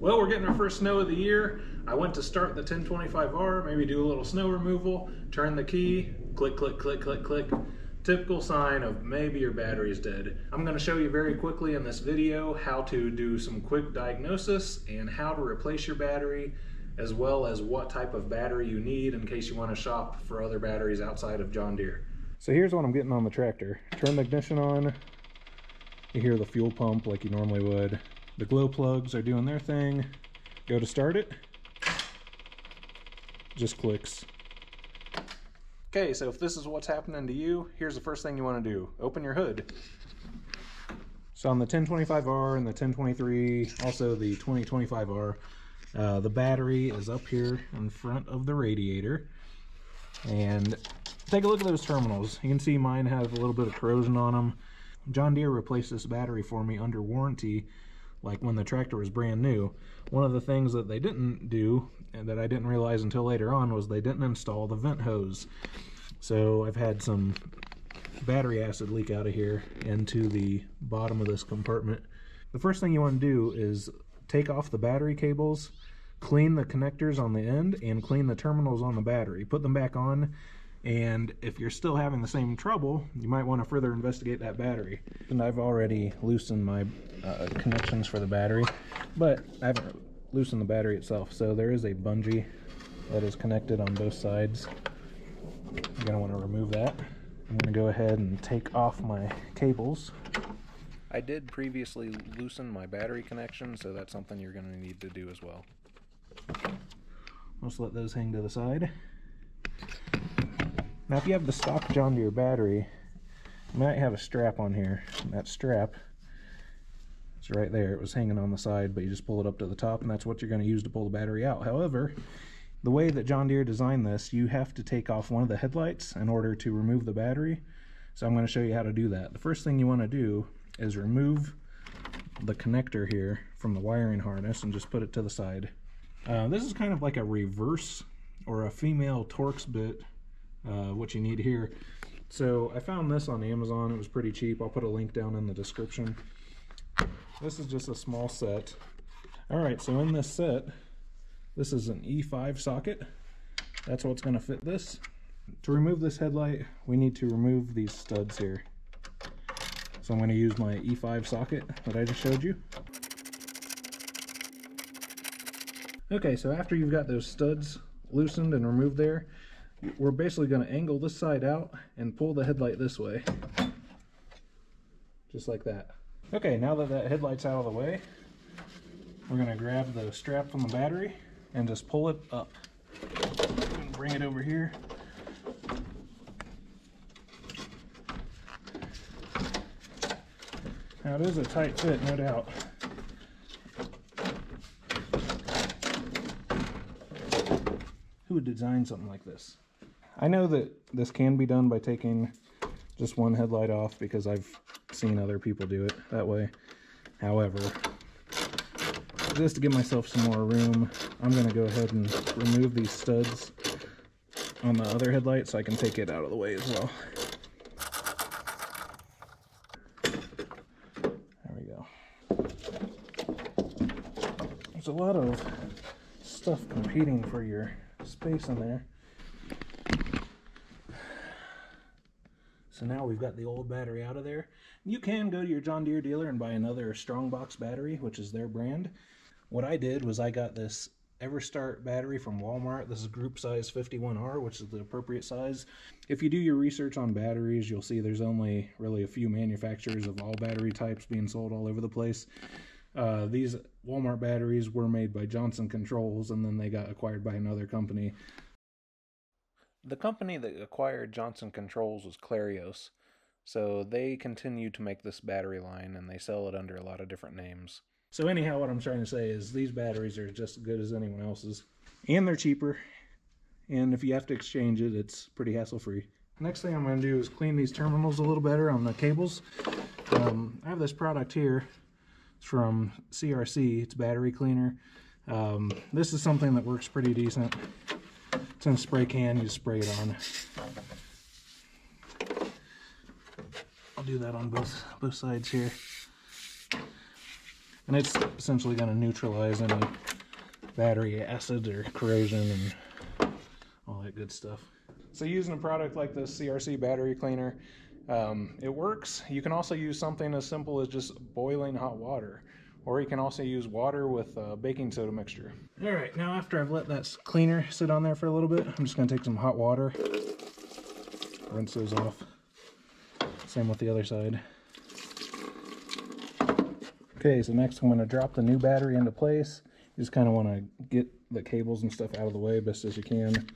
Well, we're getting our first snow of the year. I went to start the 1025R, maybe do a little snow removal, turn the key, click, click, click, click, click. Typical sign of maybe your battery's dead. I'm gonna show you very quickly in this video how to do some quick diagnosis and how to replace your battery, as well as what type of battery you need in case you wanna shop for other batteries outside of John Deere. So here's what I'm getting on the tractor. Turn the ignition on, you hear the fuel pump like you normally would. The glow plugs are doing their thing. Go to start it. Just clicks. Okay, so if this is what's happening to you, here's the first thing you want to do. Open your hood. So on the 1025R and the 1023, also the 2025R, uh, the battery is up here in front of the radiator. And take a look at those terminals. You can see mine have a little bit of corrosion on them. John Deere replaced this battery for me under warranty like when the tractor was brand new. One of the things that they didn't do and that I didn't realize until later on was they didn't install the vent hose. So I've had some battery acid leak out of here into the bottom of this compartment. The first thing you want to do is take off the battery cables, clean the connectors on the end, and clean the terminals on the battery. Put them back on and if you're still having the same trouble, you might want to further investigate that battery. And I've already loosened my uh, connections for the battery, but I haven't loosened the battery itself. So there is a bungee that is connected on both sides. You're going to want to remove that. I'm going to go ahead and take off my cables. I did previously loosen my battery connection, so that's something you're going to need to do as well. Let's let those hang to the side. Now if you have the stock John Deere battery, you might have a strap on here. And that strap is right there. It was hanging on the side, but you just pull it up to the top and that's what you're going to use to pull the battery out. However, the way that John Deere designed this, you have to take off one of the headlights in order to remove the battery. So I'm going to show you how to do that. The first thing you want to do is remove the connector here from the wiring harness and just put it to the side. Uh, this is kind of like a reverse or a female Torx bit uh, what you need here. So I found this on Amazon. It was pretty cheap. I'll put a link down in the description. This is just a small set. All right, so in this set, this is an E5 socket. That's what's going to fit this. To remove this headlight, we need to remove these studs here. So I'm going to use my E5 socket that I just showed you. Okay, so after you've got those studs loosened and removed there, we're basically going to angle this side out and pull the headlight this way. Just like that. Okay, now that that headlight's out of the way, we're going to grab the strap from the battery and just pull it up. Bring it over here. Now it is a tight fit, no doubt. Who would design something like this? I know that this can be done by taking just one headlight off because I've seen other people do it that way. However, just to give myself some more room, I'm going to go ahead and remove these studs on the other headlight so I can take it out of the way as well. There we go. There's a lot of stuff competing for your space in there. So now we've got the old battery out of there. You can go to your John Deere dealer and buy another Strongbox battery, which is their brand. What I did was I got this Everstart battery from Walmart. This is group size 51R, which is the appropriate size. If you do your research on batteries, you'll see there's only really a few manufacturers of all battery types being sold all over the place. Uh, these Walmart batteries were made by Johnson Controls and then they got acquired by another company. The company that acquired Johnson Controls was Clarios, so they continue to make this battery line and they sell it under a lot of different names. So anyhow, what I'm trying to say is these batteries are just as good as anyone else's, and they're cheaper. And if you have to exchange it, it's pretty hassle-free. Next thing I'm going to do is clean these terminals a little better on the cables. Um, I have this product here. It's from CRC. It's battery cleaner. Um, this is something that works pretty decent. It's in a spray can, you spray it on. I'll do that on both both sides here. and it's essentially going to neutralize any battery acids or corrosion and all that good stuff. So using a product like the CRC battery cleaner, um, it works. You can also use something as simple as just boiling hot water, or you can also use water with a baking soda mixture. All right, now after I've let that cleaner sit on there for a little bit, I'm just gonna take some hot water, rinse those off. Same with the other side. Okay, so next I'm gonna drop the new battery into place. You just kind of want to get the cables and stuff out of the way best as you can.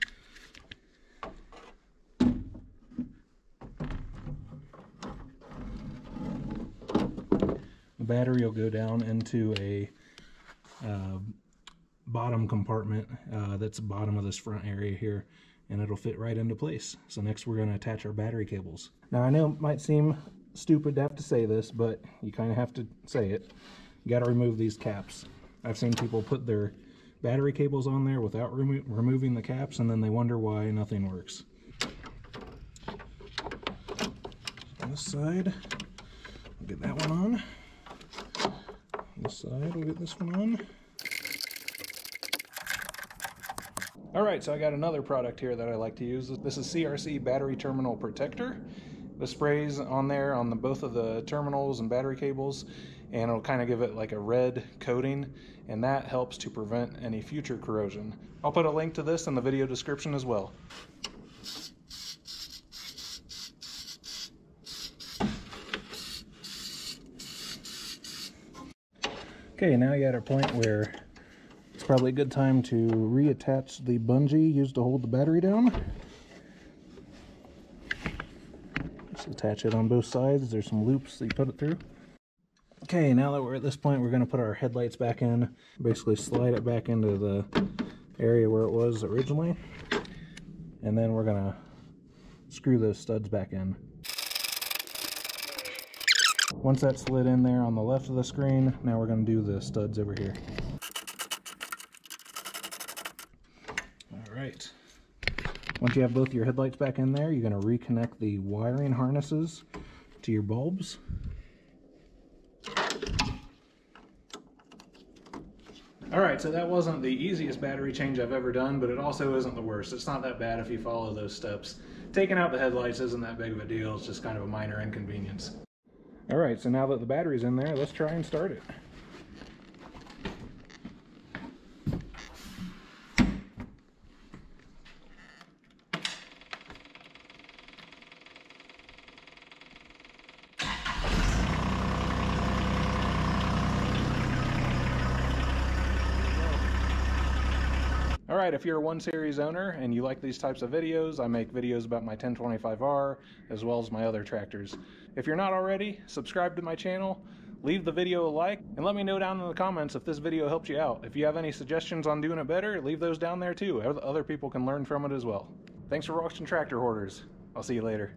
Battery will go down into a uh, bottom compartment uh, that's the bottom of this front area here and it'll fit right into place. So next we're going to attach our battery cables. Now I know it might seem stupid to have to say this, but you kind of have to say it. You got to remove these caps. I've seen people put their battery cables on there without remo removing the caps and then they wonder why nothing works. On this side, get that one on. on this side, we'll get this one on. All right, so I got another product here that I like to use. This is CRC Battery Terminal Protector. The sprays on there on the both of the terminals and battery cables and it'll kind of give it like a red coating and that helps to prevent any future corrosion. I'll put a link to this in the video description as well. Okay, now you're at a point where it's probably a good time to reattach the bungee used to hold the battery down. Just attach it on both sides. There's some loops that you put it through. Okay, now that we're at this point, we're going to put our headlights back in. Basically slide it back into the area where it was originally. And then we're going to screw those studs back in. Once that's slid in there on the left of the screen, now we're going to do the studs over here. Alright. Once you have both your headlights back in there, you're going to reconnect the wiring harnesses to your bulbs. Alright, so that wasn't the easiest battery change I've ever done, but it also isn't the worst. It's not that bad if you follow those steps. Taking out the headlights isn't that big of a deal, it's just kind of a minor inconvenience. Alright, so now that the battery's in there, let's try and start it. Right, if you're a 1 Series owner and you like these types of videos, I make videos about my 1025R as well as my other tractors. If you're not already, subscribe to my channel, leave the video a like, and let me know down in the comments if this video helped you out. If you have any suggestions on doing it better, leave those down there too. Other people can learn from it as well. Thanks for watching Tractor Hoarders. I'll see you later.